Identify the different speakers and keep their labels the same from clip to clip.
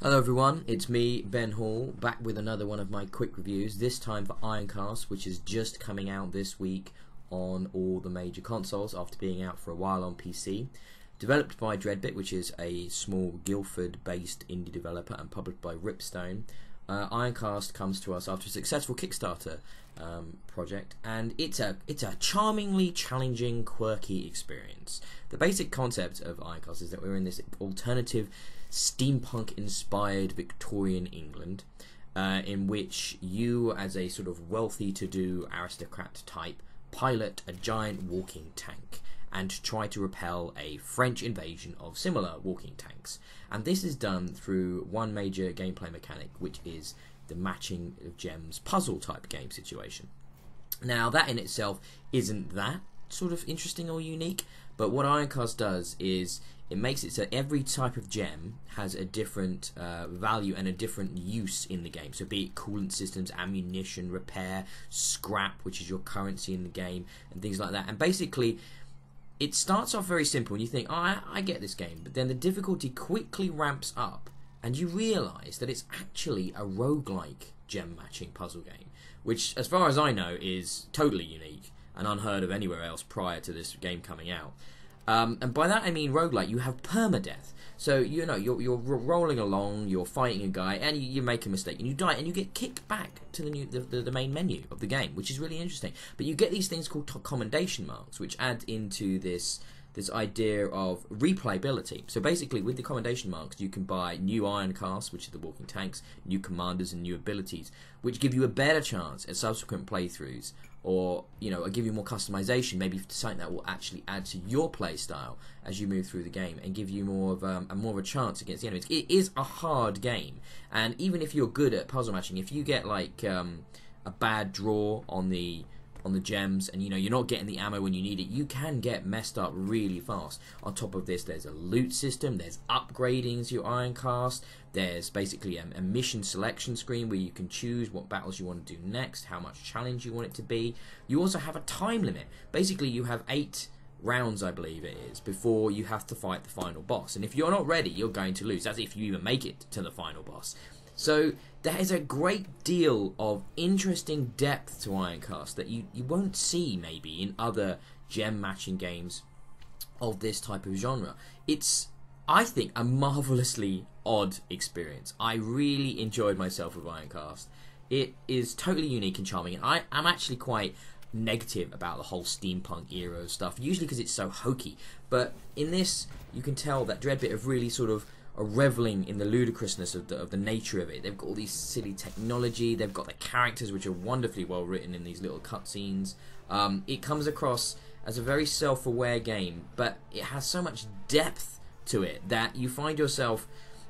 Speaker 1: Hello everyone, it's me, Ben Hall, back with another one of my quick reviews, this time for Ironcast, which is just coming out this week on all the major consoles after being out for a while on PC. Developed by Dreadbit, which is a small Guildford-based indie developer and published by Ripstone, uh, Ironcast comes to us after a successful Kickstarter um, project, and it's a it's a charmingly challenging, quirky experience. The basic concept of Ironcast is that we're in this alternative steampunk inspired Victorian England, uh, in which you, as a sort of wealthy to do aristocrat type, pilot a giant walking tank and try to repel a French invasion of similar walking tanks. And this is done through one major gameplay mechanic, which is the matching of gems puzzle type game situation. Now, that in itself isn't that sort of interesting or unique, but what Ironcast does is it makes it so every type of gem has a different uh, value and a different use in the game. So, be it coolant systems, ammunition, repair, scrap, which is your currency in the game, and things like that. And basically, it starts off very simple, and you think, oh, I, I get this game, but then the difficulty quickly ramps up, and you realize that it's actually a roguelike gem matching puzzle game, which, as far as I know, is totally unique and unheard of anywhere else prior to this game coming out. Um, and by that I mean roguelike, you have permadeath. So, you know, you're, you're rolling along, you're fighting a guy, and you, you, make a mistake, and you die, and you get kicked back to the, new, the, the, the, main menu of the game, which is really interesting. But you get these things called commendation marks, which add into this this idea of replayability. So basically, with the commendation marks, you can buy new iron casts, which are the walking tanks, new commanders, and new abilities, which give you a better chance at subsequent playthroughs or you know, give you more customization, maybe something that will actually add to your play style as you move through the game and give you more of um, a more of a chance against the enemies. It is a hard game, and even if you're good at puzzle matching, if you get like um, a bad draw on the on the gems and you know you're not getting the ammo when you need it you can get messed up really fast. On top of this there's a loot system there's upgrading to your iron cast there's basically a, a, mission selection screen where you can choose what battles you want to do next how much challenge you want it to be. You also have a time limit. Basically you have eight rounds I believe it is before you have to fight the final boss. And if you're not ready you're going to lose that's if you even make it to the final boss. So there is a great deal of interesting depth to Ironcast that you, you won't see maybe in other gem matching games of this type of genre. It's, I think, a marvelously odd experience. I really enjoyed myself with Ironcast. It is totally unique and charming, and I am actually quite negative about the whole steampunk era stuff, usually because it's so hokey. But in this, you can tell that Dreadbit have really sort of are reveling in the ludicrousness of the, of the nature of it. They've got all these silly technology. They've got the characters, which are wonderfully well written in these little cutscenes. Um, it comes across as a very self-aware game, but it has so much depth to it that you find yourself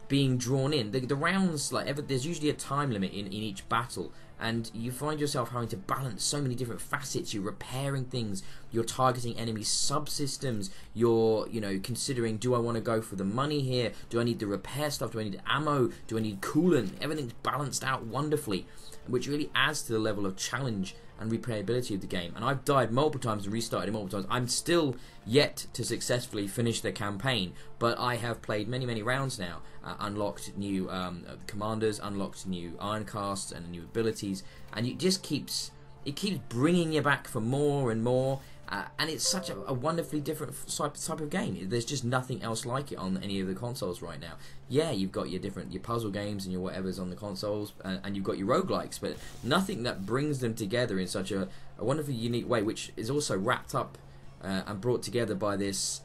Speaker 1: being drawn in. The, the rounds, like ever, there's usually a time limit in, in each battle, and you find yourself having to balance so many different facets. You're repairing things, you're targeting enemy subsystems, you're, you know, considering do I want to go for the money here? Do I need the repair stuff? Do I need ammo? Do I need coolant? Everything's balanced out wonderfully, which really adds to the level of challenge and replayability of the game. And I've died multiple times and restarted it multiple times. I'm still yet to successfully finish the campaign, but I have played many, many rounds now, uh, unlocked new um, uh, commanders, unlocked new iron casts and new abilities, and it just keeps it keeps bringing you back for more and more. Uh, and it's such a, a, wonderfully different type, type of game. There's just nothing else like it on any of the consoles right now. Yeah, you've got your different your puzzle games and your whatever's on the consoles, and, and you've got your roguelikes, but nothing that brings them together in such a, a wonderfully unique way, which is also wrapped up uh, and brought together by this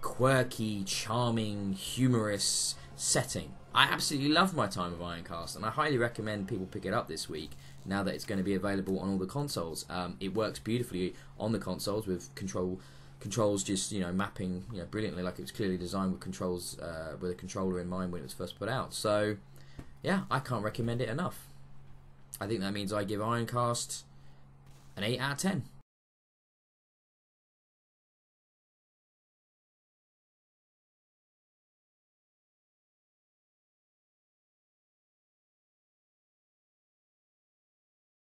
Speaker 1: quirky, charming, humorous setting. I absolutely love my time of Ironcast, and I highly recommend people pick it up this week now that it's going to be available on all the consoles. Um, it works beautifully on the consoles with control controls just you know mapping you know brilliantly like it was clearly designed with controls uh, with a controller in mind when it was first put out. So yeah, I can't recommend it enough. I think that means I give Ironcast an 8 out of 10.